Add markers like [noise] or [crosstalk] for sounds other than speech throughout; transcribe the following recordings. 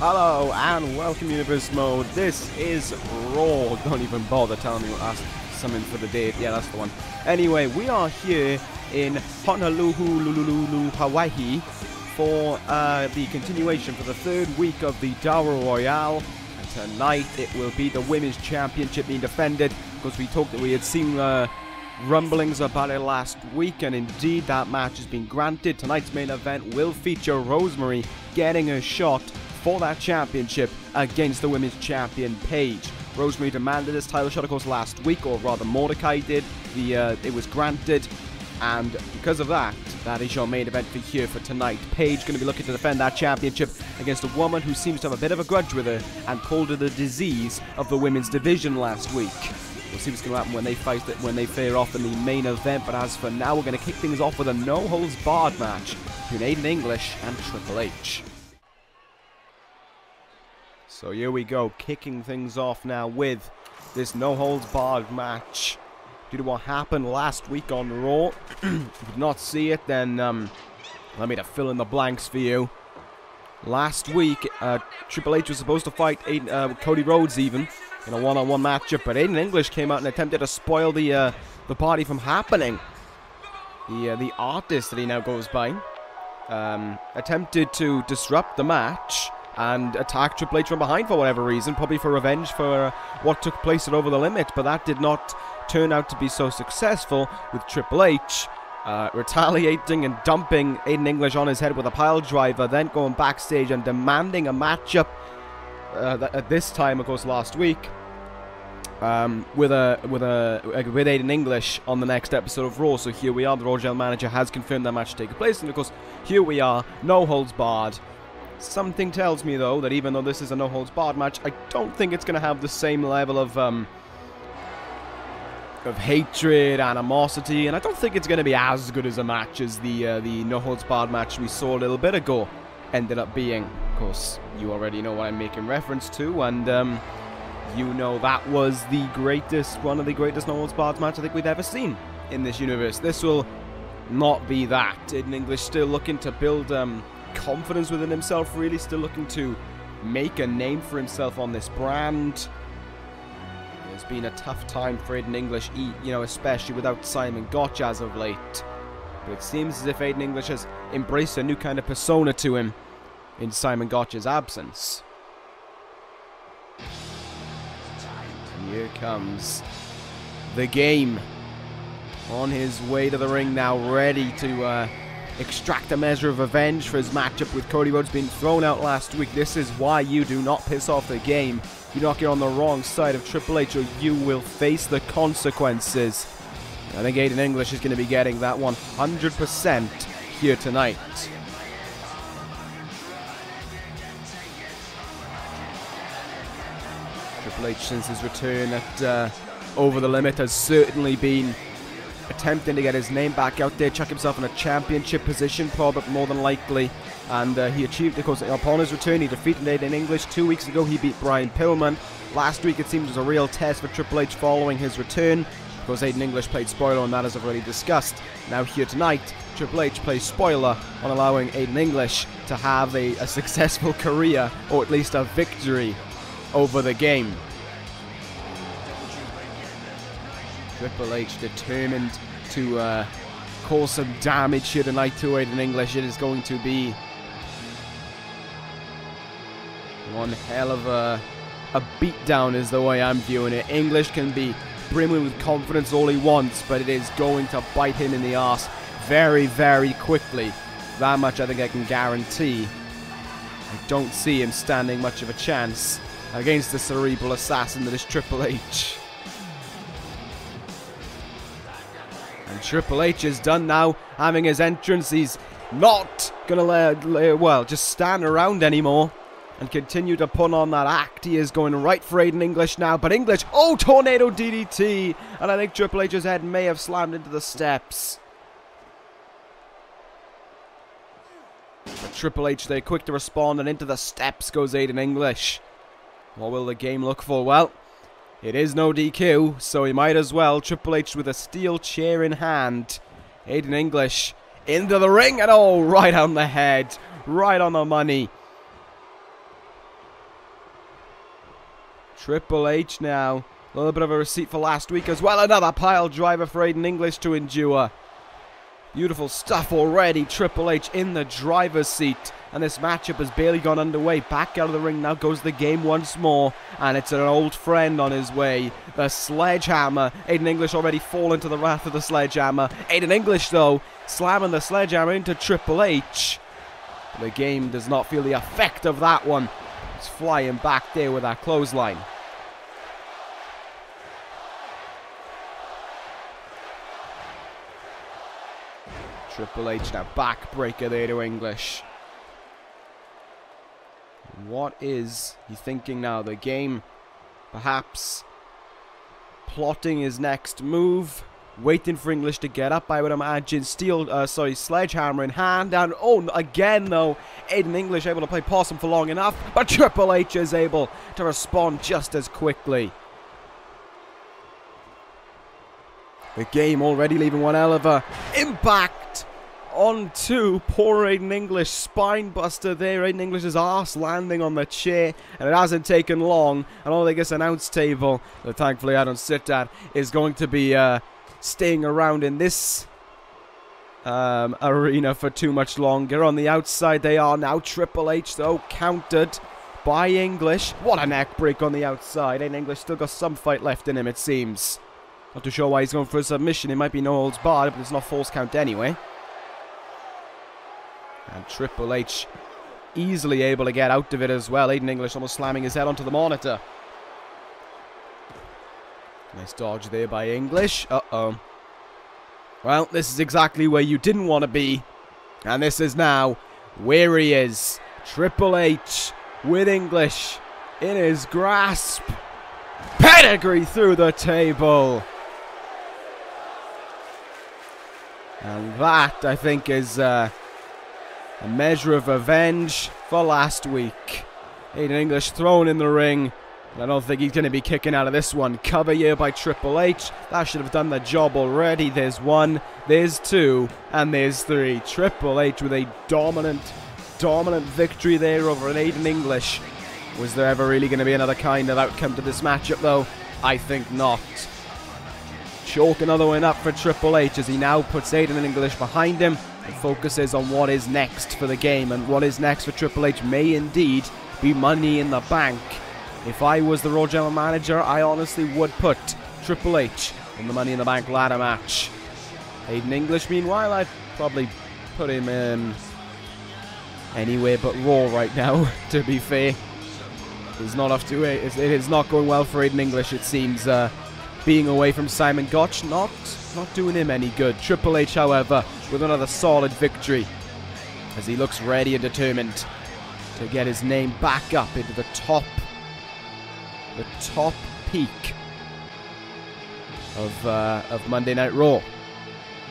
Hello and welcome Universe Mode. This is Raw. Don't even bother telling me what ask something for the date. Yeah, that's the one. Anyway, we are here in Honolulu, Hawaii for uh, the continuation for the third week of the Battle Royale. And tonight it will be the Women's Championship being defended because we talked that we had seen uh, rumblings about it last week, and indeed that match has been granted. Tonight's main event will feature Rosemary getting a shot for that championship against the women's champion Paige. Rosemary demanded this title shot, of course, last week, or rather Mordecai did. The uh, it was granted, and because of that, that is your main event for here for tonight. Paige going to be looking to defend that championship against a woman who seems to have a bit of a grudge with her and called her the disease of the women's division last week. We'll see what's going to happen when they fight it, when they fare off in the main event. But as for now, we're going to kick things off with a no holds barred match between Aiden English and Triple H. So here we go, kicking things off now with this no holds barred match. Due to what happened last week on Raw, [clears throat] if you did not see it, then um, let me to fill in the blanks for you. Last week, uh, Triple H was supposed to fight Aiden, uh, Cody Rhodes even in a one-on-one matchup, but Aiden English came out and attempted to spoil the uh, the party from happening. The uh, the artist that he now goes by um, attempted to disrupt the match and attack Triple H from behind for whatever reason, probably for revenge for uh, what took place at Over the Limit, but that did not turn out to be so successful with Triple H uh, retaliating and dumping Aiden English on his head with a pile driver, then going backstage and demanding a matchup uh, at this time, of course, last week. Um, with a with a with Aiden English on the next episode of Raw. So here we are. The Raw General Manager has confirmed that match to take place, and of course, here we are. No holds barred. Something tells me, though, that even though this is a no-holds-barred match, I don't think it's going to have the same level of um, of hatred, animosity, and I don't think it's going to be as good as a match as the uh, the no-holds-barred match we saw a little bit ago ended up being. Of course, you already know what I'm making reference to, and um, you know that was the greatest, one of the greatest no-holds-barred match I think we've ever seen in this universe. This will not be that. In English, still looking to build um, confidence within himself, really still looking to make a name for himself on this brand. It's been a tough time for Aiden English, you know, especially without Simon Gotch as of late. But it seems as if Aiden English has embraced a new kind of persona to him in Simon Gotch's absence. And here comes the game. On his way to the ring now, ready to uh, extract a measure of revenge for his matchup with Cody Rhodes being thrown out last week. This is why you do not piss off the game. You not get on the wrong side of Triple H or you will face the consequences. I think Aiden English is going to be getting that 100% here tonight. Triple H since his return at uh, Over the Limit has certainly been attempting to get his name back out there, chuck himself in a championship position, probably more than likely. And uh, he achieved, of course, upon his return, he defeated Aiden English. Two weeks ago, he beat Brian Pillman. Last week, it seemed was a real test for Triple H following his return. Of course, Aiden English played spoiler on that, as I've already discussed. Now, here tonight, Triple H plays spoiler on allowing Aiden English to have a, a successful [laughs] career, or at least a victory, over the game. Triple H determined to uh, cause some damage here tonight to Aiden English. It is going to be one hell of a, a beatdown is the way I'm viewing it. English can be brimming with confidence all he wants, but it is going to bite him in the ass very, very quickly. That much I think I can guarantee. I don't see him standing much of a chance against the cerebral assassin that is Triple H. Triple H is done now, having his entrance. He's not gonna let, well, just stand around anymore and continue to put on that act. He is going right for Aiden English now, but English, oh, tornado DDT, and I think Triple H's head may have slammed into the steps. But Triple H there, quick to respond, and into the steps goes Aiden English. What will the game look for? Well, it is no DQ, so he might as well. Triple H with a steel chair in hand. Aiden English into the ring and oh, right on the head, right on the money. Triple H now. A little bit of a receipt for last week as well. Another pile driver for Aiden English to endure. Beautiful stuff already. Triple H in the driver's seat. And this matchup has barely gone underway. Back out of the ring now goes the game once more. And it's an old friend on his way. The sledgehammer. Aiden English already fallen to the wrath of the sledgehammer. Aiden English, though, slamming the sledgehammer into Triple H. The game does not feel the effect of that one. It's flying back there with that clothesline. Triple H now backbreaker there to English. What is he thinking now? The game perhaps plotting his next move. Waiting for English to get up, I would imagine. Steel, uh, sorry, sledgehammer in hand. And, oh, again, though, Aiden English able to play possum for long enough. But Triple H is able to respond just as quickly. The game already leaving one hell of a impact on two. Poor Aiden English, spine buster there. Aiden English's ass landing on the chair, and it hasn't taken long. And all they think this announce table, that thankfully I don't sit at, is going to be uh, staying around in this um, arena for too much longer. On the outside, they are now. Triple H, though, countered by English. What a neck break on the outside. Aiden English still got some fight left in him, it seems. Not too sure why he's going for a submission. It might be no holds barred, but it's not false count anyway. And Triple H easily able to get out of it as well. Aiden English almost slamming his head onto the monitor. Nice dodge there by English. Uh-oh. Well, this is exactly where you didn't want to be. And this is now where he is. Triple H with English in his grasp. Pedigree through the table. And that, I think, is uh, a measure of revenge for last week. Aiden English thrown in the ring. I don't think he's going to be kicking out of this one. Cover here by Triple H. That should have done the job already. There's one, there's two, and there's three. Triple H with a dominant, dominant victory there over an Aiden English. Was there ever really going to be another kind of outcome to this matchup, though? I think not. Chalk another one up for Triple H as he now puts Aiden English behind him focuses on what is next for the game. And what is next for Triple H may indeed be money in the bank. If I was the Raw General Manager, I honestly would put Triple H in the Money in the Bank ladder match. Aiden English, meanwhile, I'd probably put him in anywhere but Raw right now, [laughs] to be fair. He's not off to it. It is not going well for Aiden English, it seems. Uh, being away from Simon Gotch, not, not doing him any good. Triple H, however, with another solid victory as he looks ready and determined to get his name back up into the top the top peak of uh, of Monday Night Raw.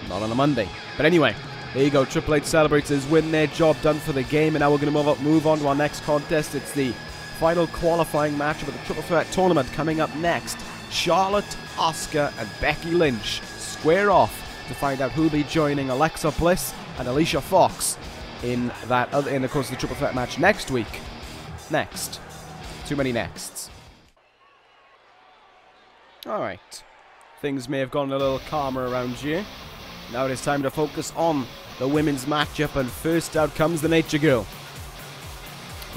Not on a Monday. But anyway, there you go. Triple H celebrates his win there. Job done for the game. And now we're going to move, up, move on to our next contest. It's the final qualifying match of the Triple Threat Tournament coming up next. Charlotte, Asuka, and Becky Lynch square off to find out who'll be joining Alexa Bliss and Alicia Fox in that other, in of course of the Triple Threat match next week. Next. Too many nexts. Alright. Things may have gone a little calmer around here. Now it is time to focus on the women's matchup, and first out comes the Nature Girl.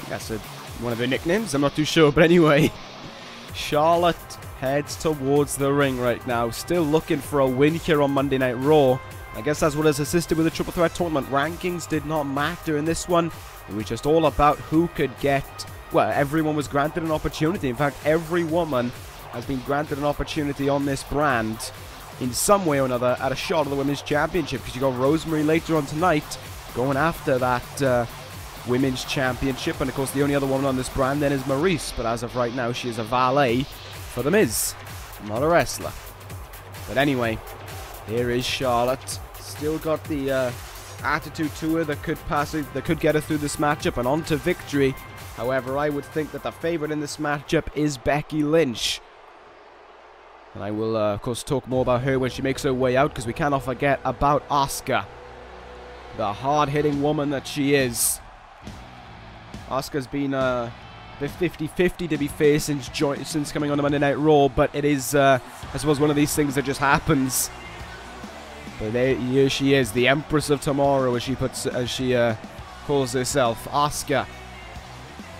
that's a, one of her nicknames, I'm not too sure, but anyway. [laughs] Charlotte heads towards the ring right now, still looking for a win here on Monday Night Raw. I guess that's what has assisted with the Triple Threat Tournament. Rankings did not matter in this one. It was just all about who could get... Well, everyone was granted an opportunity. In fact, every woman has been granted an opportunity on this brand in some way or another at a shot of the Women's Championship because you got Rosemary later on tonight going after that uh, Women's Championship. And of course, the only other woman on this brand then is Maryse, But as of right now, she is a valet for The Miz, not a wrestler. But anyway, here is Charlotte. Still got the uh, attitude to her that could pass it, that could get her through this matchup and on to victory. However, I would think that the favorite in this matchup is Becky Lynch. And I will, uh, of course, talk more about her when she makes her way out because we cannot forget about Asuka. The hard-hitting woman that she is. Asuka's been uh, bit 50-50 to be fair since, since coming on the Monday Night Raw, but it is, uh, I suppose, one of these things that just happens. But there, here she is, the Empress of Tomorrow, as she puts, as she uh, calls herself, Asuka.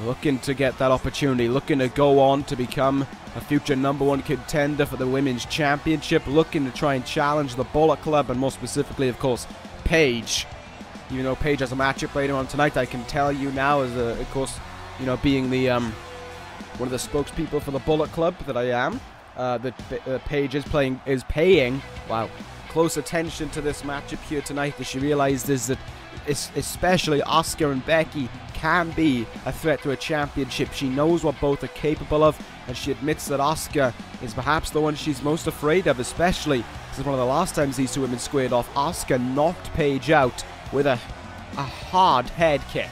Looking to get that opportunity, looking to go on to become a future number one contender for the Women's Championship, looking to try and challenge the Bullet Club, and more specifically, of course, Paige. Even though Paige has a matchup later on tonight, I can tell you now, as a, of course, you know, being the um, one of the spokespeople for the Bullet Club that I am, uh, that uh, is playing is paying. Wow, close attention to this matchup here tonight as she realizes that especially Asuka and Becky can be a threat to a championship. She knows what both are capable of, and she admits that Asuka is perhaps the one she's most afraid of, especially because one of the last times these two women squared off, Asuka knocked Paige out with a, a hard head kick.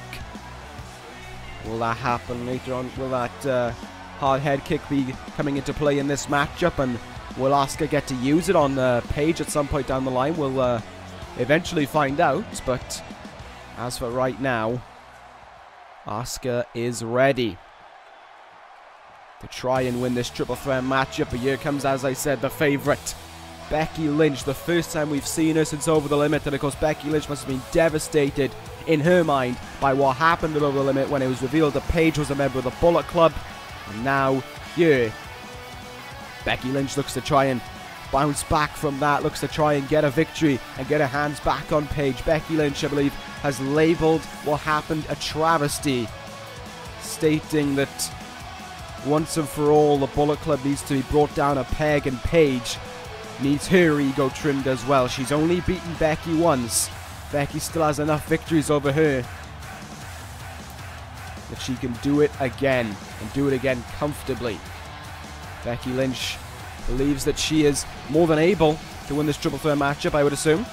Will that happen later on? Will that uh, hard head kick be coming into play in this matchup? And will Asuka get to use it on uh, Paige at some point down the line? We'll uh, eventually find out. But as for right now, Asuka is ready to try and win this triple threat matchup. But here comes, as I said, the favourite. Becky Lynch, the first time we've seen her since Over the Limit, and of course Becky Lynch must have been devastated in her mind by what happened Over the Limit when it was revealed that Paige was a member of the Bullet Club. And now, here, Becky Lynch looks to try and bounce back from that, looks to try and get a victory and get her hands back on Paige. Becky Lynch, I believe, has labelled what happened a travesty, stating that once and for all the Bullet Club needs to be brought down a peg and Paige needs her ego trimmed as well. She's only beaten Becky once. Becky still has enough victories over her that she can do it again and do it again comfortably. Becky Lynch believes that she is more than able to win this triple threat matchup, I would assume.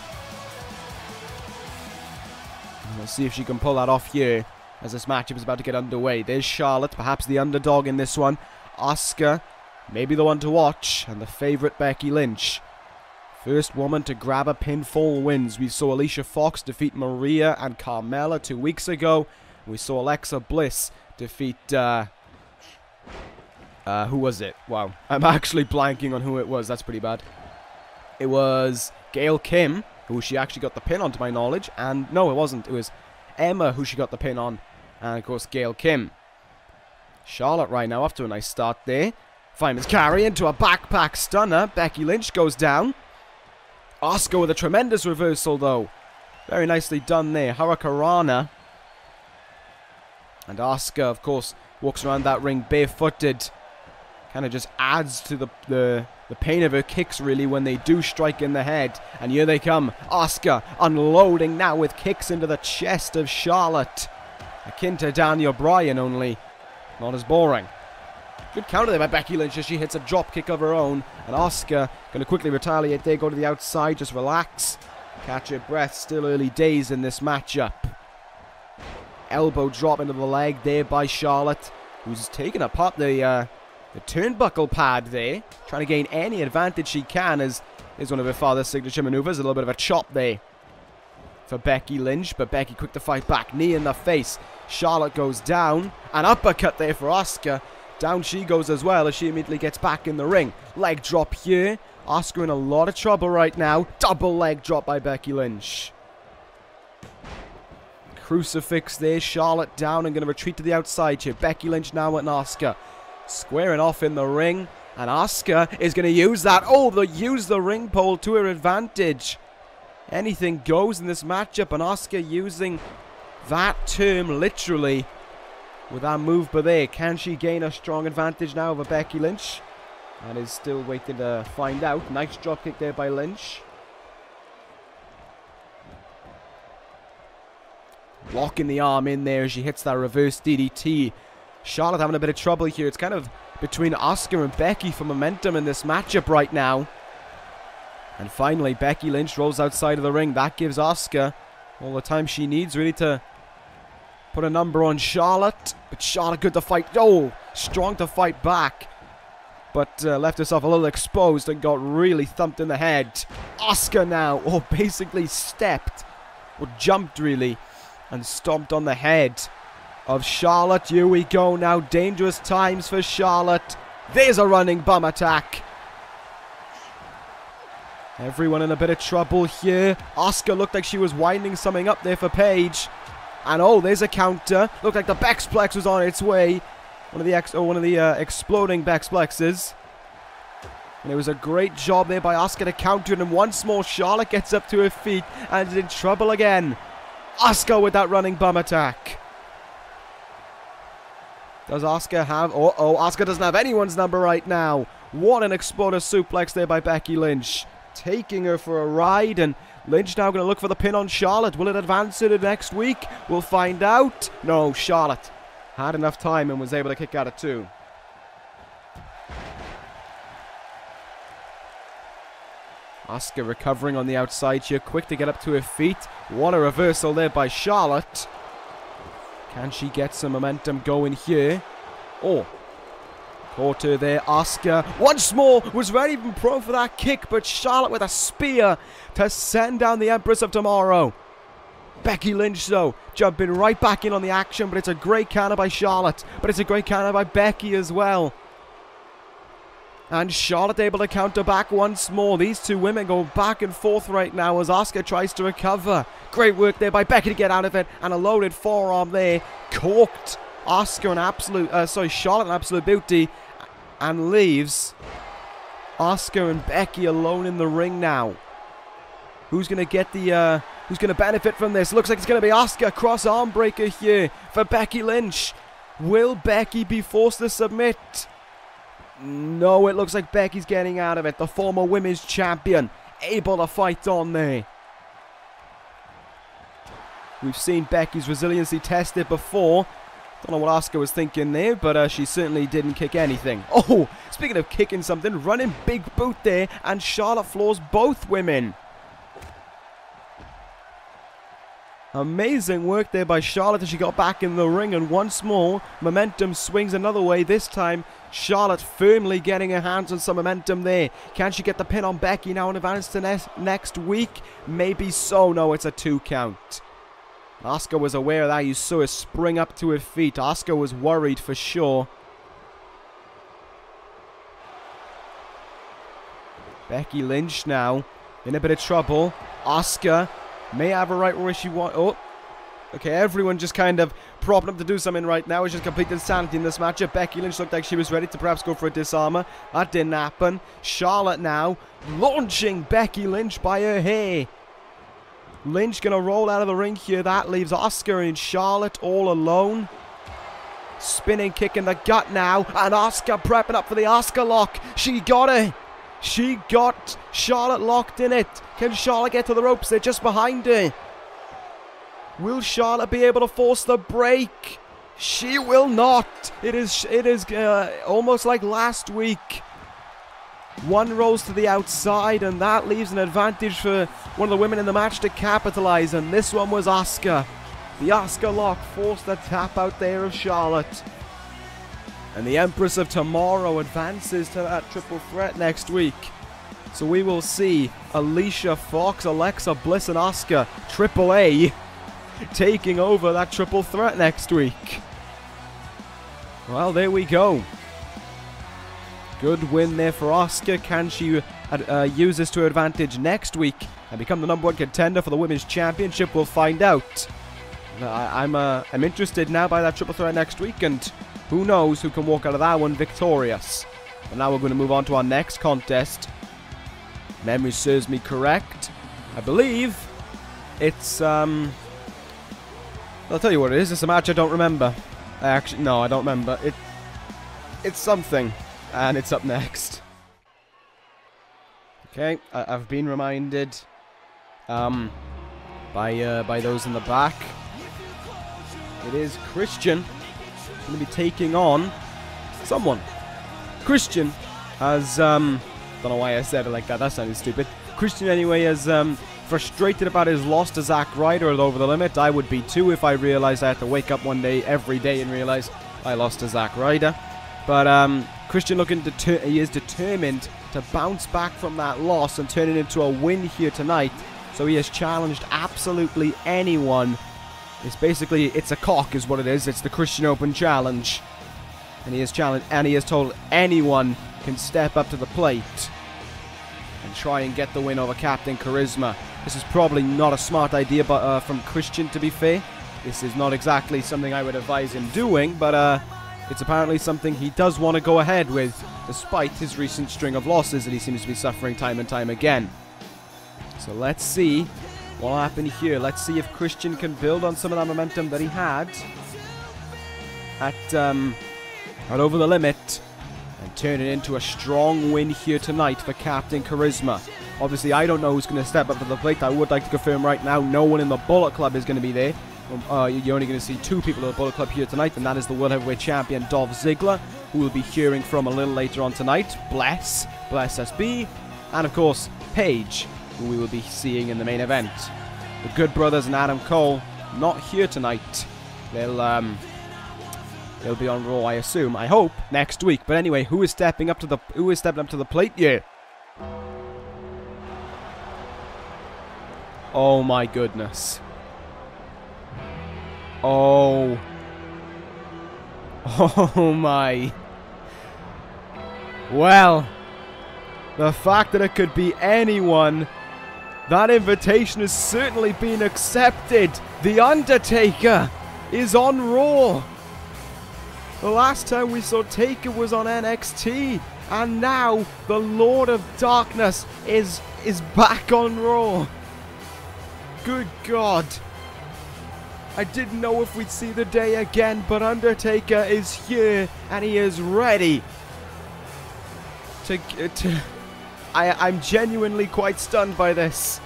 We'll see if she can pull that off here as this matchup is about to get underway. There's Charlotte, perhaps the underdog in this one. Asuka, maybe the one to watch, and the favourite Becky Lynch. First woman to grab a pinfall wins. We saw Alicia Fox defeat Maria and Carmella two weeks ago. We saw Alexa Bliss defeat. Uh, uh, who was it? Wow. I'm actually blanking on who it was. That's pretty bad. It was Gail Kim who she actually got the pin on, to my knowledge. And no, it wasn't. It was Emma who she got the pin on. And of course, Gail Kim. Charlotte right now, off to a nice start there. Fireman's carry into a backpack stunner. Becky Lynch goes down. Asuka with a tremendous reversal, though. Very nicely done there. Hurricanrana. And Asuka, of course, walks around that ring barefooted. Kind of just adds to the, the the pain of her kicks really when they do strike in the head. And here they come. Asuka unloading now with kicks into the chest of Charlotte. Akin to Daniel Bryan only. Not as boring. Good counter there by Becky Lynch as she hits a drop kick of her own. And Asuka going to quickly retaliate there, go to the outside, just relax. Catch your breath, still early days in this matchup. Elbow drop into the leg there by Charlotte, who's taken apart the uh, the turnbuckle pad there, trying to gain any advantage she can as is one of her father's signature maneuvers. A little bit of a chop there for Becky Lynch, but Becky quick to fight back. Knee in the face. Charlotte goes down. An uppercut there for Asuka. Down she goes as well as she immediately gets back in the ring. Leg drop here. Asuka in a lot of trouble right now. Double leg drop by Becky Lynch. Crucifix there. Charlotte down and going to retreat to the outside here. Becky Lynch now at Asuka. Squaring off in the ring. And Asuka is going to use that. Oh, they use the ring pole to her advantage. Anything goes in this matchup. And Asuka using that term literally with that move but there. Can she gain a strong advantage now over Becky Lynch? And is still waiting to find out. Nice drop kick there by Lynch. Locking the arm in there as she hits that reverse DDT. Charlotte having a bit of trouble here. It's kind of between Asuka and Becky for momentum in this matchup right now. And finally, Becky Lynch rolls outside of the ring. That gives Asuka all the time she needs really to put a number on Charlotte. But Charlotte good to fight. Oh, strong to fight back. But uh, left herself a little exposed and got really thumped in the head. Asuka now, or [laughs] oh, basically stepped, or jumped really, and stomped on the head of Charlotte. Here we go now. Dangerous times for Charlotte. There's a running bum attack. Everyone in a bit of trouble here. Asuka looked like she was winding something up there for Paige. And oh, there's a counter. Looked like the Bexplex was on its way. One of the ex oh, one of the uh, exploding Bexplexes. And it was a great job there by Asuka to counter it. And once more, Charlotte gets up to her feet and is in trouble again. Asuka with that running bum attack. Does Asuka have... Oh, oh, Asuka doesn't have anyone's number right now. What an exploder suplex there by Becky Lynch. Taking her for a ride and Lynch now going to look for the pin on Charlotte. Will it advance it next week? We'll find out. No, Charlotte had enough time and was able to kick out of two. Asuka recovering on the outside here, quick to get up to her feet. What a reversal there by Charlotte. Can she get some momentum going here? Oh, her there. Asuka once more was ready even pro for that kick, but Charlotte with a spear to send down the Empress of Tomorrow. Becky Lynch, though, jumping right back in on the action, but it's a great counter by Charlotte. But it's a great counter by Becky as well. And Charlotte able to counter back once more. These two women go back and forth right now as Asuka tries to recover. Great work there by Becky to get out of it. And a loaded forearm there. Corked Asuka an absolute, uh, sorry, Charlotte an absolute beauty. And leaves Asuka and Becky alone in the ring now. Who's going to get the, uh, who's going to benefit from this? Looks like it's going to be Asuka Cross arm breaker here for Becky Lynch. Will Becky be forced to submit? No, it looks like Becky's getting out of it. The former women's champion able to fight on there. We've seen Becky's resiliency tested before. Don't know what Asuka was thinking there, but uh, she certainly didn't kick anything. [laughs] Oh, speaking of kicking something, running big boot there, and Charlotte floors both women. Amazing work there by Charlotte as she got back in the ring and once more momentum swings another way. This time Charlotte firmly getting her hands on some momentum there. Can she get the pin on Becky now in advance to ne next week? Maybe so. No, it's a two count. Asuka was aware of that. You saw her spring up to her feet. Asuka was worried for sure. Becky Lynch now in a bit of trouble. Asuka May have a right where she want. Oh. Okay, everyone just kind of propping up to do something right now. It's just complete insanity in this matchup. Becky Lynch looked like she was ready to perhaps go for a disarmer. That didn't happen. Charlotte now launching Becky Lynch by her hair. Lynch going to roll out of the ring here. That leaves Asuka and Charlotte all alone. Spinning kick in the gut now. And Asuka prepping up for the Asuka lock. She got it. She got Charlotte locked in it. Can Charlotte get to the ropes? They're just behind her. Will Charlotte be able to force the break? She will not. It is it is uh, almost like last week. One rolls to the outside, and that leaves an advantage for one of the women in the match to capitalize. And this one was Asuka. The Asuka lock forced the tap out there of Charlotte. And the Empress of Tomorrow advances to that triple threat next week. So we will see Alicia Fox, Alexa Bliss, and Asuka Triple A taking over that triple threat next week. Well, there we go. Good win there for Asuka. Can she uh, uh, use this to her advantage next week and become the number one contender for the Women's Championship? We'll find out. I, am I'm, uh, I'm interested now by that triple threat next week, and who knows who can walk out of that one victorious. And now we're going to move on to our next contest. Memory serves me correct. I believe it's, um... I'll tell you what it is. It's a match I don't remember. I actually, no, I don't remember. It, It's something. And it's up next. Okay, I, have been reminded um, by, uh, by those in the back. It is Christian going to be taking on someone. Christian has, um, don't know why I said it like that, that sounded stupid. Christian, anyway, is um, frustrated about his loss to Zack Ryder at Over the Limit. I would be too if I realized I had to wake up one day every day and realize I lost to Zack Ryder. But um, Christian looking deter- he is determined to bounce back from that loss and turn it into a win here tonight. So he has challenged absolutely anyone It's basically, it's a cock is what it is. It's the Christian Open Challenge. And he has challenged, and he has told anyone can step up to the plate and try and get the win over Captain Charisma. This is probably not a smart idea but uh, from Christian, to be fair. This is not exactly something I would advise him doing, but uh, it's apparently something he does want to go ahead with, despite his recent string of losses that he seems to be suffering time and time again. So let's see what will happen here. Let's see if Christian can build on some of that momentum that he had at, um, at Over the Limit and turn it into a strong win here tonight for Captain Charisma. Obviously, I don't know who's going to step up to the plate. I would like to confirm right now no one in the Bullet Club is going to be there. Um, uh, you're only going to see two people at the Bullet Club here tonight, and that is the World Heavyweight Champion Dolph Ziggler, who we'll be hearing from a little later on tonight. Bless, Bless SB, and of course, Paige, who we will be seeing in the main event. The Good Brothers and Adam Cole not here tonight. They'll um, they'll be on Raw, I assume. I hope next week. But anyway, who is stepping up to the who is stepping up to the plate? Yeah. Oh my goodness. Oh. [laughs] Oh my. Well, the fact that it could be anyone, that invitation has certainly been accepted. The Undertaker is on Raw. The last time we saw Taker was on NXT, and now the Lord of Darkness is is back on Raw. Good God. I didn't know if we'd see the day again, but Undertaker is here and he is ready to. Uh, to [laughs] I, I'm genuinely quite stunned by this.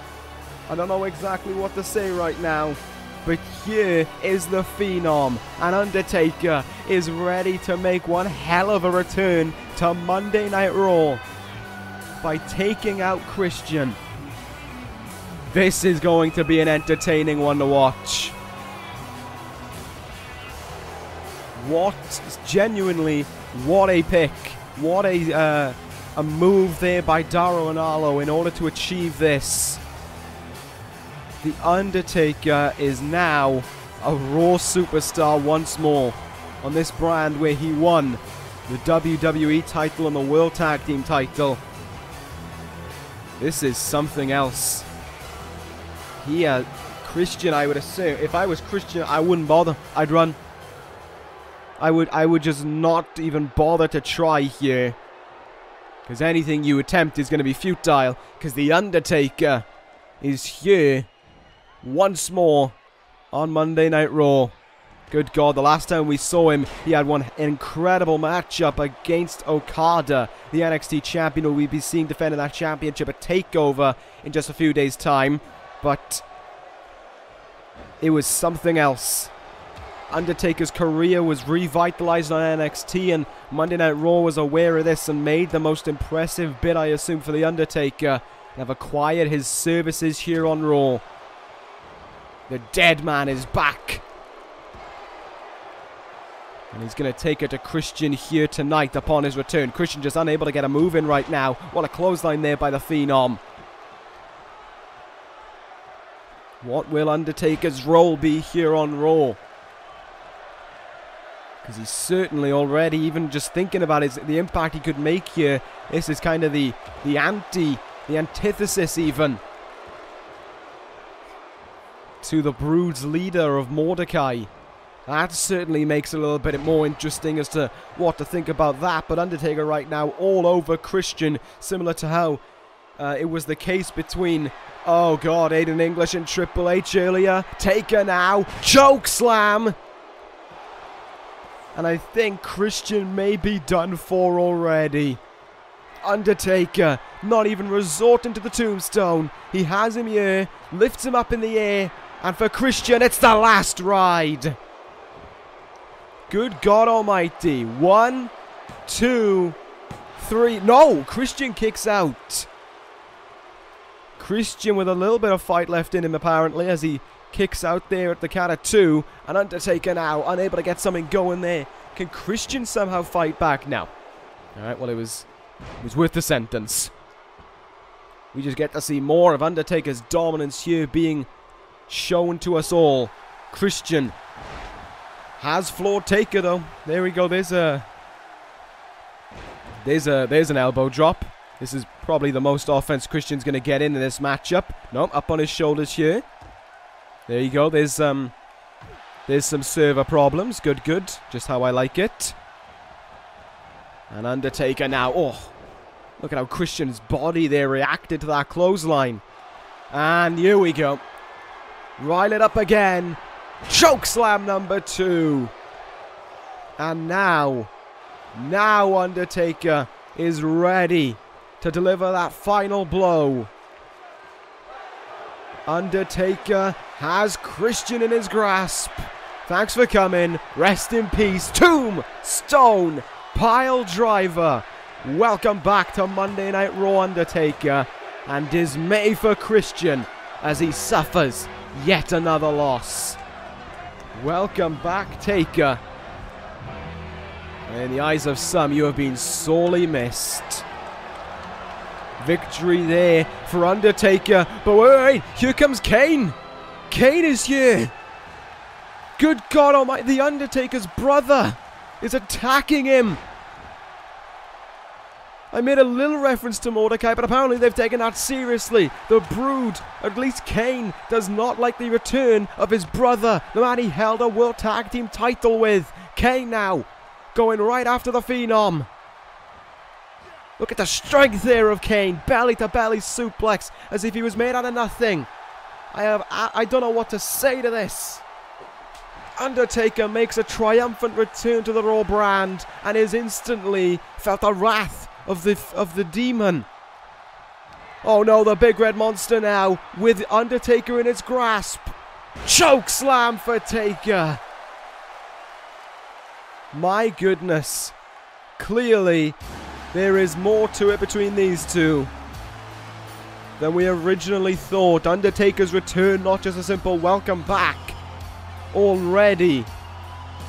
I don't know exactly what to say right now, but here is the Phenom, and Undertaker is ready to make one hell of a return to Monday Night Raw by taking out Christian. This is going to be an entertaining one to watch. What genuinely, what a pick! What a uh, a move there by Dario and Arlo in order to achieve this. The Undertaker is now a Raw superstar once more on this brand where he won the WWE title and the World Tag Team title. This is something else. He, uh, Christian, I would assume. If I was Christian, I wouldn't bother. I'd run. I would I would just not even bother to try here. Because anything you attempt is going to be futile. Because The Undertaker is here once more on Monday Night Raw. Good God, the last time we saw him, he had one incredible matchup against Okada, the NXT champion, who we'll be seeing defending that championship at TakeOver in just a few days' time. But it was something else. Undertaker's career was revitalized on NXT, and Monday Night Raw was aware of this and made the most impressive bid, I assume, for The Undertaker. They have acquired his services here on Raw. The dead man is back. And he's going to take it to Christian here tonight upon his return. Christian just unable to get a move in right now. What a clothesline there by the Phenom. What will Undertaker's role be here on Raw? Because he's certainly already, even just thinking about his, the impact he could make here, this is kind of the, the anti, the antithesis even, to the Brood's leader of Mordecai. That certainly makes it a little bit more interesting as to what to think about that. But Undertaker right now all over Christian, similar to how uh, it was the case between, oh god, Aiden English and Triple H earlier. Taker now, choke slam! And I think Christian may be done for already. Undertaker not even resorting to the tombstone. He has him here, lifts him up in the air, and for Christian, it's the last ride. Good God Almighty. One, two, three. No, Christian kicks out. Christian with a little bit of fight left in him, apparently, as he kicks out there at the count of two. And Undertaker now unable to get something going there. Can Christian somehow fight back now? All right, well, it was, it was worth the sentence. We just get to see more of Undertaker's dominance here being shown to us all. Christian has floored Taker though. There we go. There's a there's a there's an elbow drop. This is probably the most offense Christian's going to get in this matchup. Nope, up on his shoulders here. There you go. There's um there's some server problems. Good, good. Just how I like it. And Undertaker now. Oh, look at how Christian's body there reacted to that clothesline. And here we go. Rile it up again. Choke slam number two. And now, now Undertaker is ready to deliver that final blow. Undertaker has Christian in his grasp. Thanks for coming. Rest in peace. Tomb, Stone, Pile Driver. Welcome back to Monday Night Raw Undertaker. And dismay for Christian as he suffers yet another loss. Welcome back, Taker. In the eyes of some, you have been sorely missed. Victory there for Undertaker. But wait, wait, here comes Kane. Kane is here. Good God Almighty, the Undertaker's brother is attacking him. I made a little reference to Mordecai, but apparently they've taken that seriously. The Brood, at least Kane, does not like the return of his brother, the man he held a World Tag Team title with. Kane now, going right after the Phenom. Look at the strength there of Kane, belly to belly suplex, as if he was made out of nothing. I have, I, don't know what to say to this. Undertaker makes a triumphant return to the Raw brand and is instantly felt the wrath of the of the demon. Oh no, the big red monster now with Undertaker in its grasp. Choke slam for Taker. My goodness. Clearly, there is more to it between these two than we originally thought. Undertaker's return, not just a simple welcome back, already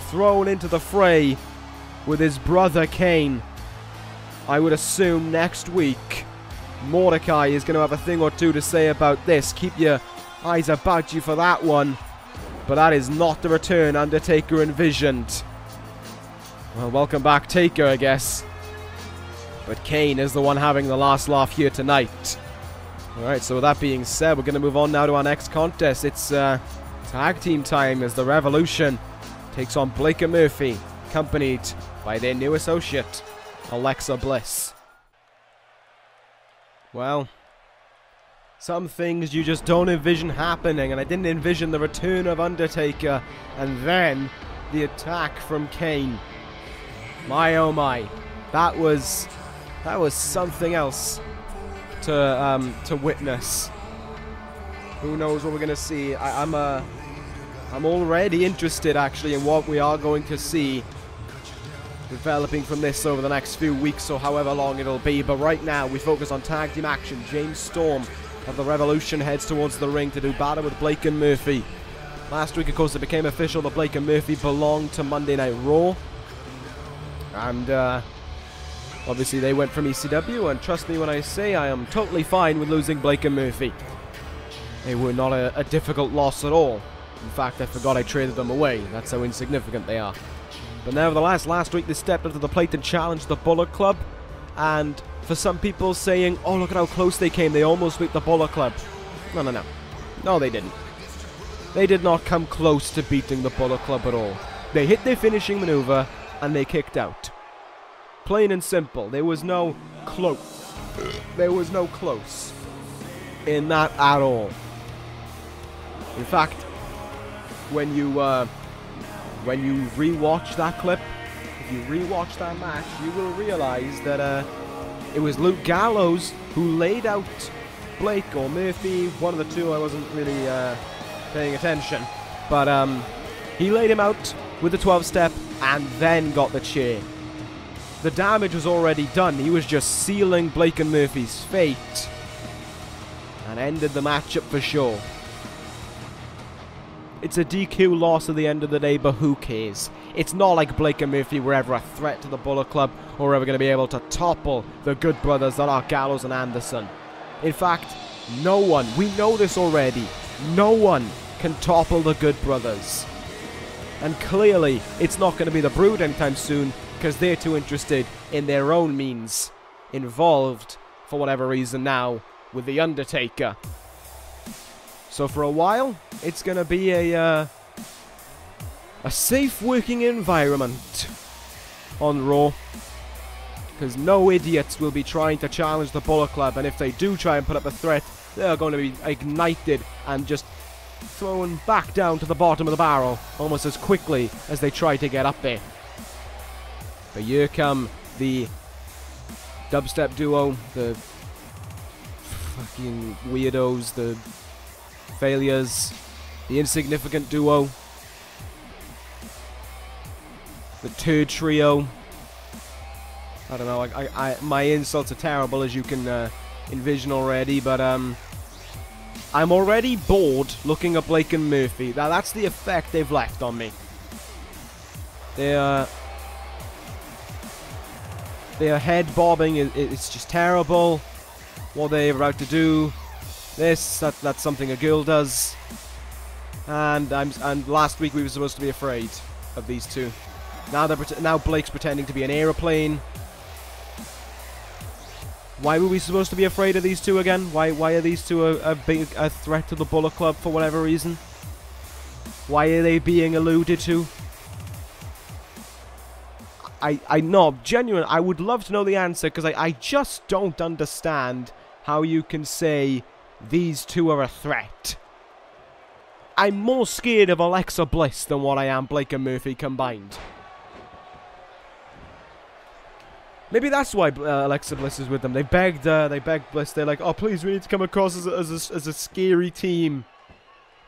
thrown into the fray with his brother Kane. I would assume next week Mordecai is going to have a thing or two to say about this. Keep your eyes about you for that one. But that is not the return Undertaker envisioned. Well, welcome back, Taker, I guess. But Kane is the one having the last laugh here tonight. Alright, so with that being said, we're going to move on now to our next contest. It's uh, tag team time as the Revolution takes on Blake and Murphy, accompanied by their new associate, Alexa Bliss. Well, some things you just don't envision happening, and I didn't envision the return of Undertaker, and then the attack from Kane. My oh my, that was that was something else to um, to witness. Who knows what we're gonna see? I, I'm uh, I'm already interested actually in what we are going to see developing from this over the next few weeks or however long it'll be. But right now we focus on tag team action. James Storm of the Revolution heads towards the ring to do battle with Blake and Murphy. Last week, of course, it became official that Blake and Murphy belonged to Monday Night Raw. And uh, Obviously, they went from ECW, and trust me when I say I am totally fine with losing Blake and Murphy. They were not a, a difficult loss at all. In fact, I forgot I traded them away. That's how insignificant they are. But nevertheless, last week they stepped up to the plate and challenged the Bullet Club. And for some people saying, oh, look at how close they came. They almost beat the Bullet Club. No, no, no. No, they didn't. They did not come close to beating the Bullet Club at all. They hit their finishing maneuver and they kicked out. Plain and simple. There was no close. There was no close in that at all. In fact, when you uh, when you rewatch that clip, if you rewatch that match, you will realize that uh, it was Luke Gallows who laid out Blake or Murphy, one of the two. I wasn't really uh, paying attention, but um, he laid him out with the 12 step and then got the chair. The damage was already done. He was just sealing Blake and Murphy's fate. And ended the matchup for sure. It's a DQ loss at the end of the day, but who cares? It's not like Blake and Murphy were ever a threat to the Bullet Club or ever going to be able to topple the good brothers that are Gallows and Anderson. In fact, no one, we know this already, no one can topple the Good Brothers. And clearly, it's not going to be the Brood anytime soon because they're too interested in their own means, involved, for whatever reason now, with The Undertaker. So for a while, it's going to be a, uh, a safe working environment on Raw. Because no idiots will be trying to challenge the Bullet Club, and if they do try and put up a threat, they're going to be ignited and just thrown back down to the bottom of the barrel almost as quickly as they try to get up there. But here come the dubstep duo, the fucking weirdos, the failures, the insignificant duo, the turd trio. I don't know. I, I, I my insults are terrible, as you can uh, envision already. But um, I'm already bored looking at Blake and Murphy. Now that's the effect they've left on me. They are. Their head bobbing it's just terrible. What they're about to do. This that that's something a girl does. And I'm and last week we were supposed to be afraid of these two. Now they're now Blake's pretending to be an aeroplane. Why were we supposed to be afraid of these two again? Why why are these two a, a big a threat to the Bullet Club for whatever reason? Why are they being alluded to? I I know, genuine. I would love to know the answer because I I just don't understand how you can say these two are a threat. I'm more scared of Alexa Bliss than what I am Blake and Murphy combined. Maybe that's why uh, Alexa Bliss is with them. They begged, uh, they begged Bliss. They're like, "Oh, please, we need to come across as a, as a, as a scary team.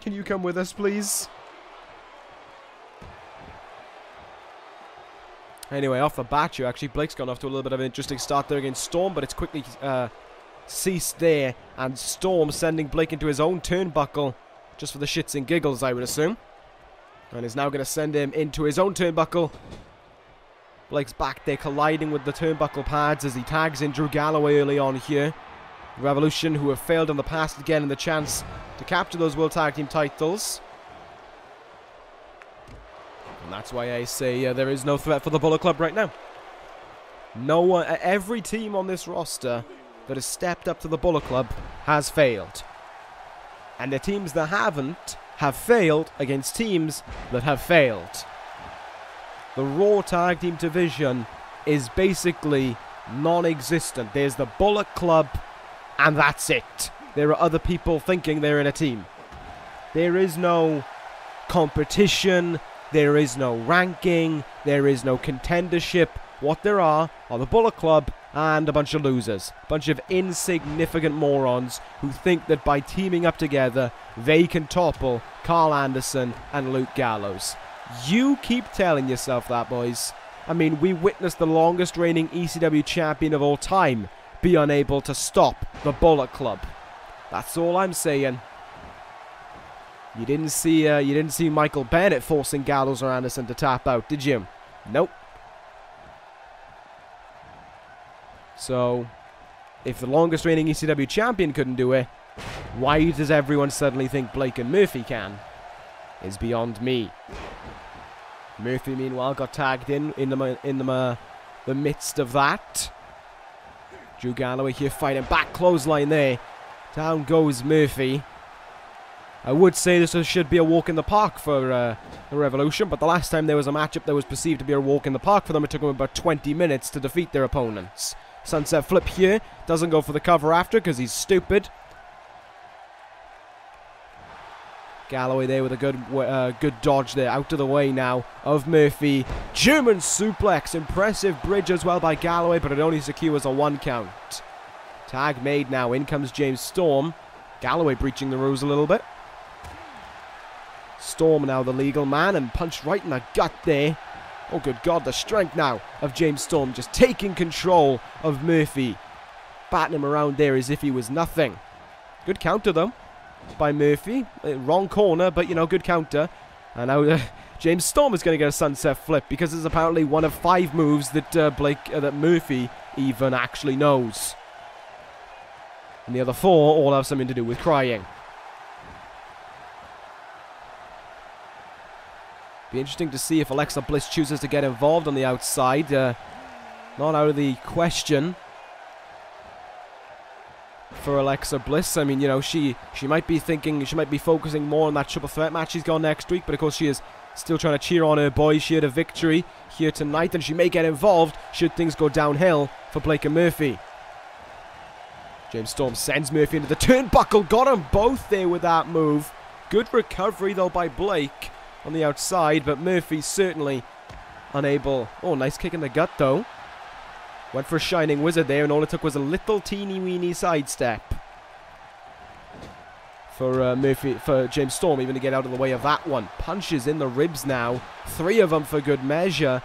Can you come with us, please?" Anyway, off the bat, you actually Blake's gone off to a little bit of an interesting start there against Storm, but it's quickly uh, ceased there, and Storm sending Blake into his own turnbuckle, just for the shits and giggles, I would assume, and is now going to send him into his own turnbuckle. Blake's back there colliding with the turnbuckle pads as he tags in Drew Galloway early on here. Revolution, who have failed in the past again in the chance to capture those World Tag Team titles. And that's why I say uh, there is no threat for the Bullet Club right now. No one, every team on this roster that has stepped up to the Bullet Club has failed. And the teams that haven't have failed against teams that have failed the Raw Tag Team division is basically non-existent. There's the Bullet Club, and that's it. There are other people thinking they're in a team. There is no competition. There is no ranking. There is no contendership. What there are are the Bullet Club and a bunch of losers. A bunch of insignificant morons who think that by teaming up together, they can topple Karl Anderson and Luke Gallows. You keep telling yourself that, boys. I mean, we witnessed the longest reigning ECW champion of all time be unable to stop the Bullet Club. That's all I'm saying. You didn't see uh, you didn't see Michael Bennett forcing Gallows or Anderson to tap out, did you? Nope. So, if the longest reigning ECW champion couldn't do it, why does everyone suddenly think Blake and Murphy can? Is beyond me. Murphy, meanwhile, got tagged in in the in the uh, the midst of that. Drew Galloway here fighting back clothesline there. Down goes Murphy. I would say this should be a walk in the park for uh, the Revolution, but the last time there was a matchup that was perceived to be a walk in the park for them, it took them about 20 minutes to defeat their opponents. Sunset Flip here, doesn't go for the cover after because he's stupid. Galloway there with a good uh, good dodge there. Out of the way now of Murphy. German suplex. Impressive bridge as well by Galloway, but it only secures a one count. Tag made now. In comes James Storm. Galloway breaching the rules a little bit. Storm now the legal man and punched right in the gut there. Oh, good God, the strength now of James Storm just taking control of Murphy. Batting him around there as if he was nothing. Good counter, though by Murphy. Uh, wrong corner, but, you know, good counter. And now [laughs] uh, James Storm is going to get a sunset flip because it's apparently one of five moves that uh, Blake, uh, that Murphy even actually knows. And the other four all have something to do with crying. Be interesting to see if Alexa Bliss chooses to get involved on the outside. Uh, not out of the question for Alexa Bliss. I mean, you know, she she might be thinking, she might be focusing more on that triple threat match she's got next week, but of course she is still trying to cheer on her boys. She had a victory here tonight, and she may get involved should things go downhill for Blake and Murphy. James Storm sends Murphy into the turnbuckle, got them both there with that move. Good recovery though by Blake on the outside, but Murphy certainly unable. Oh, nice kick in the gut though. Went for a Shining Wizard there, and all it took was a little teeny weeny sidestep for uh, Murphy, for James Storm, even to get out of the way of that one. Punches in the ribs now, three of them for good measure.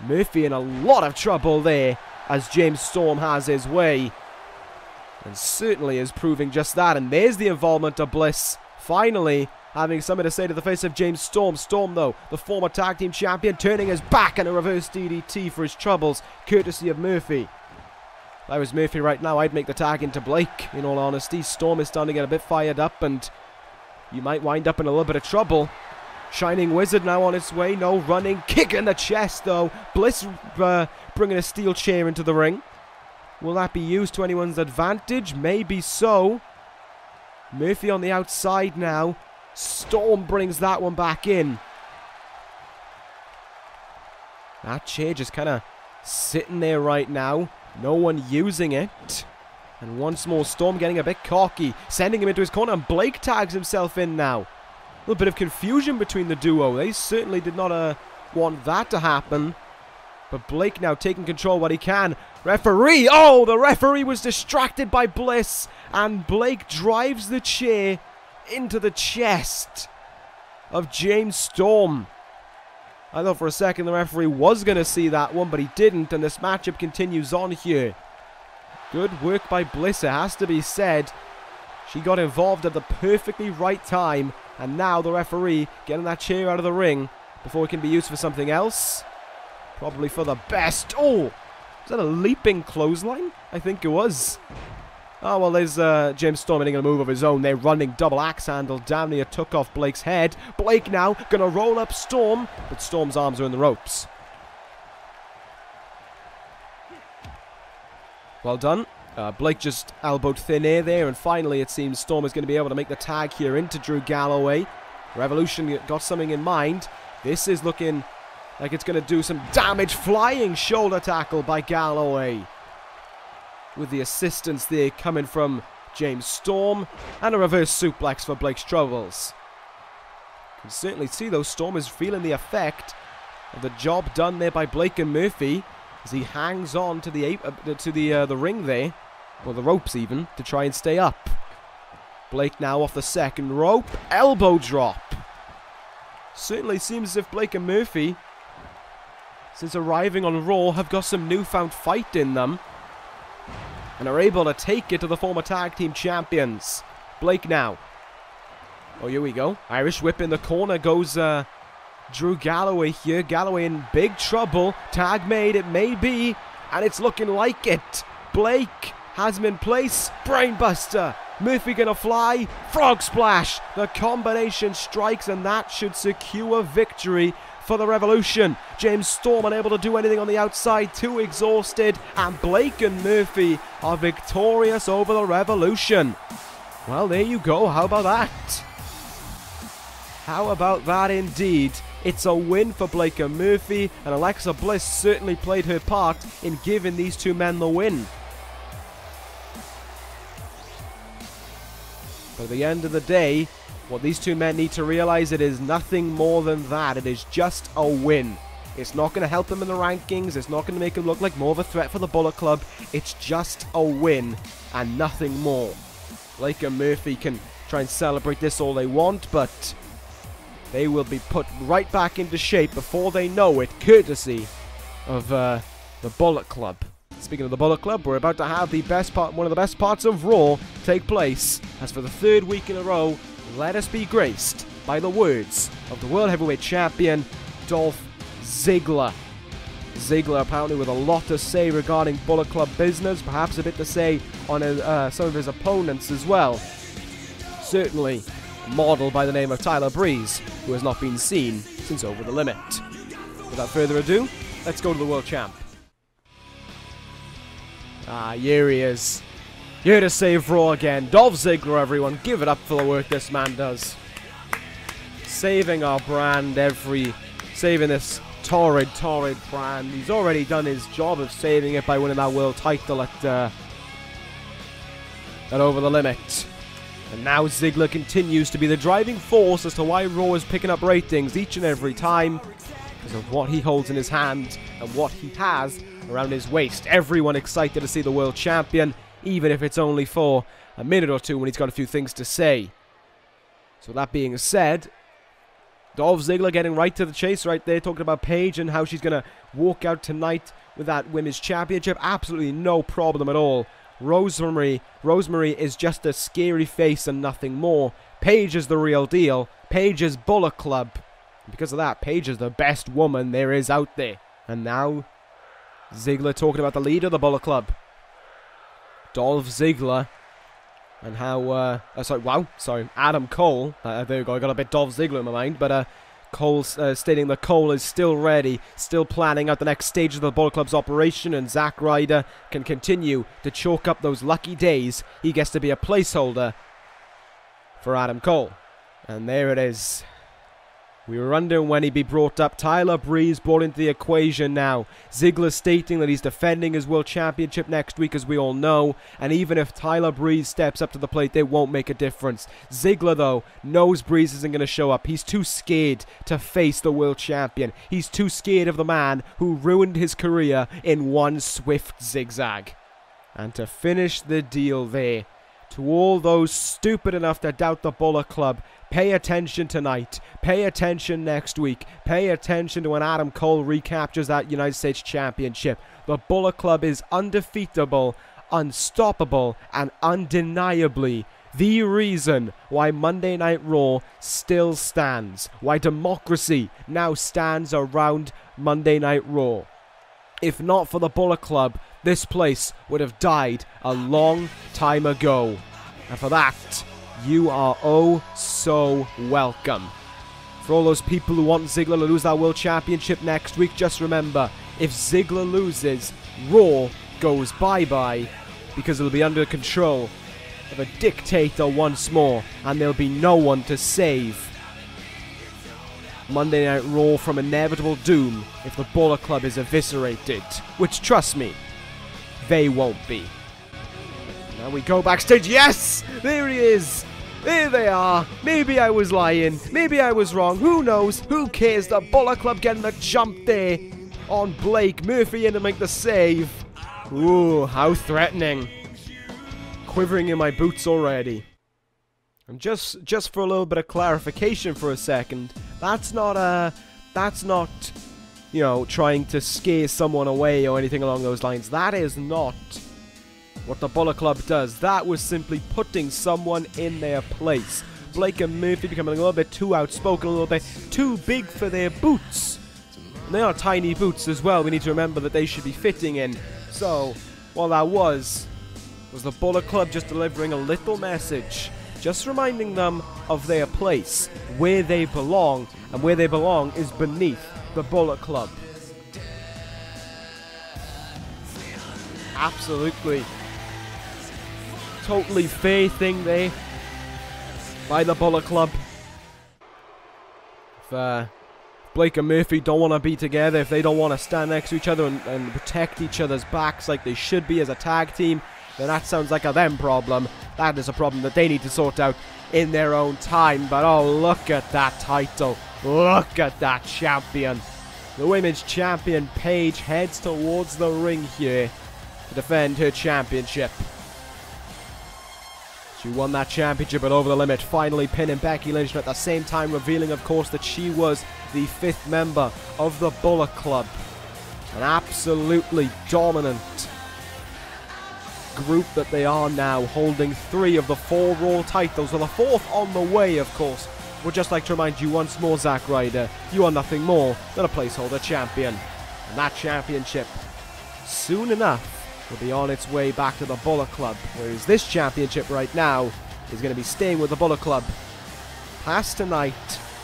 Murphy in a lot of trouble there, as James Storm has his way. And certainly is proving just that. And there's the involvement of Bliss. Finally, having something to say to the face of James Storm. Storm, though, the former tag team champion, turning his back and a reverse DDT for his troubles, courtesy of Murphy. If I was Murphy right now, I'd make the tag into Blake, in all honesty. Storm is starting to get a bit fired up, and you might wind up in a little bit of trouble. Shining Wizard now on its way. No running. Kick in the chest, though. Bliss uh, bringing a steel chair into the ring. Will that be used to anyone's advantage? Maybe so. Murphy on the outside now. Storm brings that one back in. That chair just kind of sitting there right now. No one using it. And once more, Storm getting a bit cocky, sending him into his corner, and Blake tags himself in now. A little bit of confusion between the duo. They certainly did not uh, want that to happen. But Blake now taking control what he can. Referee! Oh, the referee was distracted by Bliss. And Blake drives the chair into the chest of James Storm. I thought for a second the referee was going to see that one, but he didn't, and this matchup continues on here. Good work by Bliss, it has to be said. She got involved at the perfectly right time, and now the referee getting that chair out of the ring before it can be used for something else. Probably for the best. Oh, is that a leaping clothesline? I think it was. Oh, well, there's uh, James Storm making a move of his own. They're running double axe handle down here. Took off Blake's head. Blake now going to roll up Storm, but Storm's arms are in the ropes. Well done. Uh, Blake just elbowed thin air there, and finally it seems Storm is going to be able to make the tag here into Drew Galloway. Revolution got something in mind. This is looking like it's going to do some damage. Flying shoulder tackle by Galloway. With the assistance there coming from James Storm. And a reverse suplex for Blake's troubles. You can certainly see though Storm is feeling the effect of the job done there by Blake and Murphy. As he hangs on to the, uh, to the, uh, the ring there. Or the ropes even. To try and stay up. Blake now off the second rope. Elbow drop. Certainly seems as if Blake and Murphy since arriving on Raw, have got some newfound fight in them. And are able to take it to the former tag team champions. Blake now. Oh, here we go. Irish whip in the corner goes uh, Drew Galloway here. Galloway in big trouble. Tag made, it may be. And it's looking like it. Blake has him in place. Brainbuster. Murphy gonna fly. Frog splash. The combination strikes, and that should secure victory for the Revolution. James Storm unable to do anything on the outside, too exhausted, and Blake and Murphy are victorious over the Revolution. Well, there you go. How about that? How about that indeed? It's a win for Blake and Murphy, and Alexa Bliss certainly played her part in giving these two men the win. But at the end of the day, what these two men need to realize it is nothing more than that. It is just a win. It's not going to help them in the rankings. It's not going to make them look like more of a threat for the Bullet Club. It's just a win and nothing more. Blake and Murphy can try and celebrate this all they want, but they will be put right back into shape before they know it, courtesy of uh, the Bullet Club. Speaking of the Bullet Club, we're about to have the best part, one of the best parts of Raw take place. As for the third week in a row, let us be graced by the words of the World Heavyweight Champion, Dolph Ziggler. Ziggler apparently with a lot to say regarding Bullet Club business, perhaps a bit to say on uh, some of his opponents as well. Certainly, model by the name of Tyler Breeze, who has not been seen since Over the Limit. Without further ado, let's go to the World Champ. Ah, here he is. Here to save Raw again. Dolph Ziggler, everyone. Give it up for the work this man does. Saving our brand every... Saving this torrid, torrid brand. He's already done his job of saving it by winning that world title at... Uh, at Over the Limit. And now Ziggler continues to be the driving force as to why Raw is picking up ratings each and every time because of what he holds in his hand and what he has around his waist. Everyone excited to see the world champion, even if it's only for a minute or two when he's got a few things to say. So that being said, Dolph Ziggler getting right to the chase right there, talking about Paige and how she's going to walk out tonight with that women's championship. Absolutely no problem at all. Rosemary, Rosemary is just a scary face and nothing more. Paige is the real deal. Paige is Bullet Club. Because of that, Paige is the best woman there is out there. And now, Ziggler talking about the leader of the Bullet Club. Dolph Ziggler. And how, uh, uh sorry, wow, sorry, Adam Cole. Uh, there we go, I got a bit Dolph Ziggler in my mind, but, uh, Cole uh, stating that Cole is still ready, still planning out the next stage of the Bullet Club's operation, and Zack Ryder can continue to chalk up those lucky days. He gets to be a placeholder for Adam Cole. And there it is. We were wondering when he'd be brought up. Tyler Breeze brought into the equation now. Ziggler stating that he's defending his world championship next week, as we all know. And even if Tyler Breeze steps up to the plate, it won't make a difference. Ziggler, though, knows Breeze isn't going to show up. He's too scared to face the world champion. He's too scared of the man who ruined his career in one swift zigzag. And to finish the deal there, to all those stupid enough to doubt the Bullet Club, pay attention tonight. Pay attention next week. Pay attention to when Adam Cole recaptures that United States Championship. The Bullet Club is undefeatable, unstoppable, and undeniably the reason why Monday Night Raw still stands. Why democracy now stands around Monday Night Raw. If not for the Bullet Club, this place would have died a long time ago. And for that, you are oh so welcome. For all those people who want Ziggler to lose that World Championship next week, just remember if Ziggler loses, Raw goes bye bye because it'll be under control of a dictator once more, and there'll be no one to save. Monday Night Raw from inevitable doom if the Bullet Club is eviscerated, which, trust me, they won't be. Now we go backstage. Yes! There he is! There they are. Maybe I was lying. Maybe I was wrong. Who knows? Who cares? The Bullet Club getting the jump there on Blake. Murphy in to make the save. Ooh, how threatening. Quivering in my boots already. And just just for a little bit of clarification for a second, that's not a that's not you know trying to scare someone away or anything along those lines. That is not what the Bullet Club does. That was simply putting someone in their place. Blake and Murphy becoming a little bit too outspoken, a little bit too big for their boots. And they are tiny boots as well. We need to remember that they should be fitting in. So, while that was, was the Bullet Club just delivering a little message, just reminding them of their place, where they belong, and where they belong is beneath the Bullet Club. Absolutely totally fair thing there by the Bullet Club. If uh, Blake and Murphy don't want to be together, if they don't want to stand next to each other and, and protect each other's backs like they should be as a tag team, then that sounds like a them problem. That is a problem that they need to sort out in their own time. But oh, look at that title. Look at that champion. The women's champion Paige heads towards the ring here to defend her championship. She won that championship at Over the Limit, finally pinning Becky Lynch, and at the same time revealing, of course, that she was the fifth member of the Bullet Club. An absolutely dominant group that they are now, holding three of the four Raw titles, with a fourth on the way, of course. Would just like to remind you once more, Zack Ryder, you are nothing more than a placeholder champion. And that championship, soon enough, will be on its way back to the Bullet Club, whereas this championship right now is going to be staying with the Bullet Club past tonight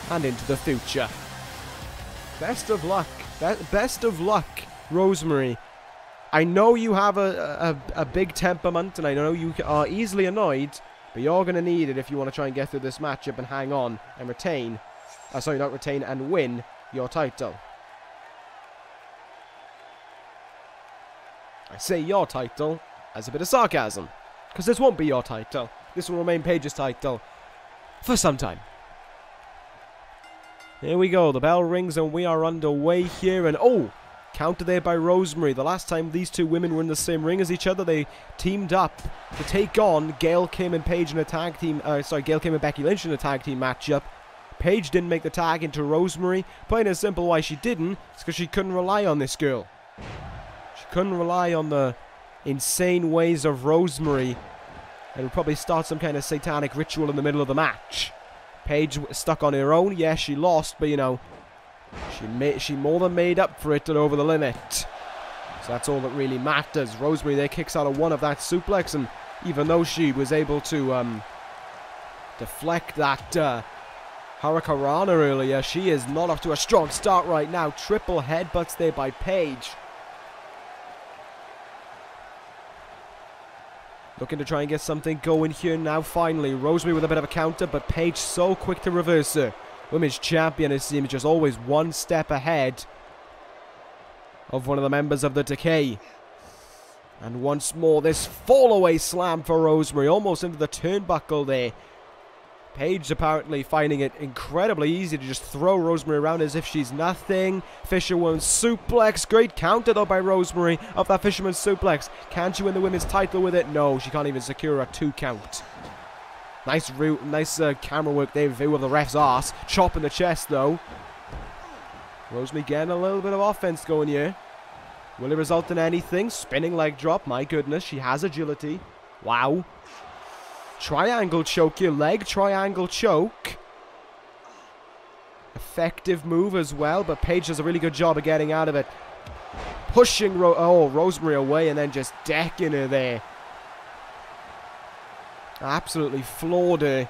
and into the future. Best of luck. Be best of luck, Rosemary. I know you have a, a, a big temperament, and I know you are easily annoyed, but you're going to need it if you want to try and get through this matchup and hang on and retain. Uh, sorry, not retain, and win your title. I say your title as a bit of sarcasm, because this won't be your title. This will remain Paige's title for some time. Here we go. The bell rings and we are underway here. And oh, counted there by Rosemary. The last time these two women were in the same ring as each other, they teamed up to take on Gail Kim and Paige in a tag team. Uh, sorry, Gail Kim and Becky Lynch in a tag team matchup. Paige didn't make the tag into Rosemary. Plain and simple, why she didn't It's because she couldn't rely on this girl. Couldn't rely on the insane ways of Rosemary. And would probably start some kind of satanic ritual in the middle of the match. Paige stuck on her own. Yes, she lost, but you know, she made she more than made up for it and over the limit. So that's all that really matters. Rosemary there kicks out of one of that suplex, and even though she was able to um, deflect that uh, earlier, she is not off to a strong start right now. Triple headbutts there by Paige. Looking to try and get something going here now, finally. Rosemary with a bit of a counter, but Paige so quick to reverse her. Women's champion, it seems, just always one step ahead of one of the members of the Decay. And once more, this fall-away slam for Rosemary, almost into the turnbuckle there. Paige apparently finding it incredibly easy to just throw Rosemary around as if she's nothing. Fisherwoman suplex. Great counter though by Rosemary of that Fisherman suplex. Can she win the women's title with it? No, she can't even secure a two count. Nice nice uh, camera work there, view of the ref's ass. Chop in the chest though. Rosemary getting a little bit of offense going here. Will it result in anything? Spinning leg drop. My goodness, she has agility. Wow. Triangle choke your leg. Triangle choke. Effective move as well, but Paige does a really good job of getting out of it. Pushing Ro oh, Rosemary away and then just decking her there. Absolutely floored her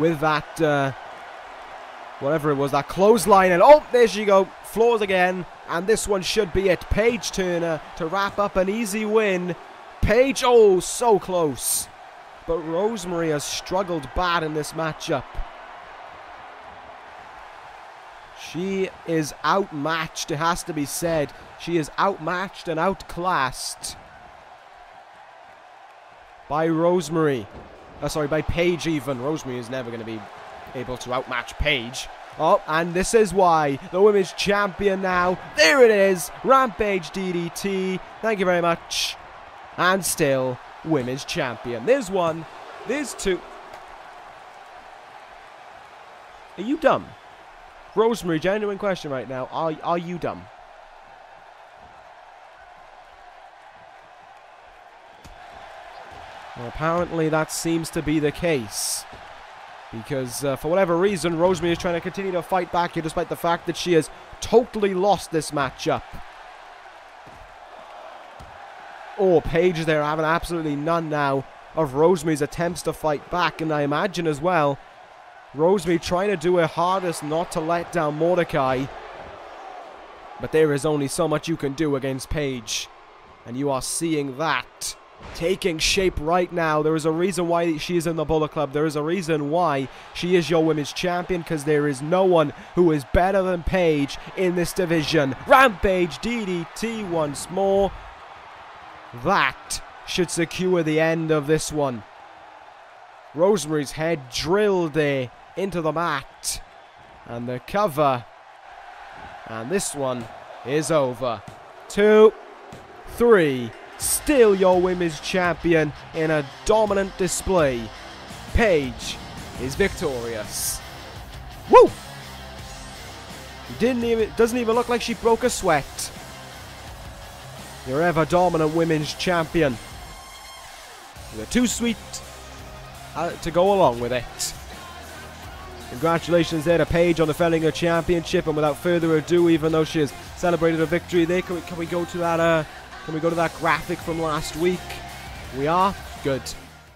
with that, uh, whatever it was, that clothesline. And oh, there she go. Floors again. And this one should be it. Paige Turner to wrap up an easy win. Paige, oh, so close. But Rosemary has struggled bad in this matchup. She is outmatched, it has to be said. She is outmatched and outclassed by Rosemary. Uh, sorry, by Paige even. Rosemary is never going to be able to outmatch Paige. Oh, and this is why the women's champion now. There it is. Rampage DDT. Thank you very much. And still women's champion. There's one. There's two. Are you dumb? Rosemary, genuine question right now. Are, are you dumb? Well, apparently that seems to be the case. Because uh, for whatever reason, Rosemary is trying to continue to fight back here despite the fact that she has totally lost this matchup. Oh, Paige is there having absolutely none now of Rosemary's attempts to fight back. And I imagine as well, Rosemary trying to do her hardest not to let down Mordecai. But there is only so much you can do against Paige. And you are seeing that taking shape right now. There is a reason why she is in the Bullet Club. There is a reason why she is your women's champion because there is no one who is better than Paige in this division. Rampage DDT once more. That should secure the end of this one. Rosemary's head drilled there into the mat. And the cover. And this one is over. Two, three. Still your women's champion in a dominant display. Paige is victorious. Woo! Didn't even doesn't even look like she broke a sweat your ever dominant women's champion. You're too sweet uh, to go along with it. Congratulations there to Paige on defending her championship, and without further ado, even though she has celebrated a victory there, can we, can we go to that? Uh, can we go to that graphic from last week? We are good.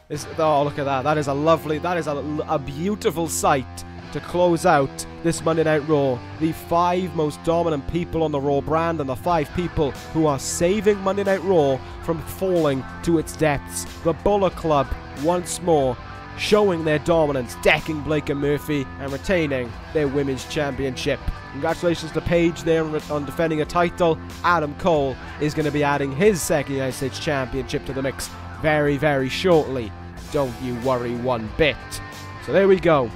This, oh, look at that! That is a lovely, that is a, a beautiful sight to close out this Monday Night Raw. The five most dominant people on the Raw brand and the five people who are saving Monday Night Raw from falling to its depths. The Bullet Club, once more, showing their dominance, decking Blake and Murphy and retaining their Women's Championship. Congratulations to Paige there on defending a title. Adam Cole is going to be adding his second United States Championship to the mix very, very shortly. Don't you worry one bit. So there we go.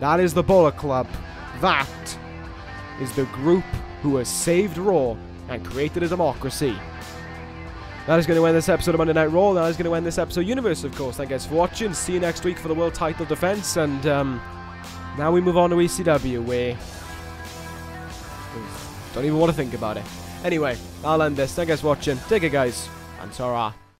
That is the Bullet Club. That is the group who has saved Raw and created a democracy. That is going to end this episode of Monday Night Raw. That is going to end this episode of Universe, of course. Thank you guys for watching. See you next week for the World Title Defense. And um, now we move on to ECW, where... Don't even want to think about it. Anyway, I'll end this. Thank you guys for watching. Take care, guys. And Sarah.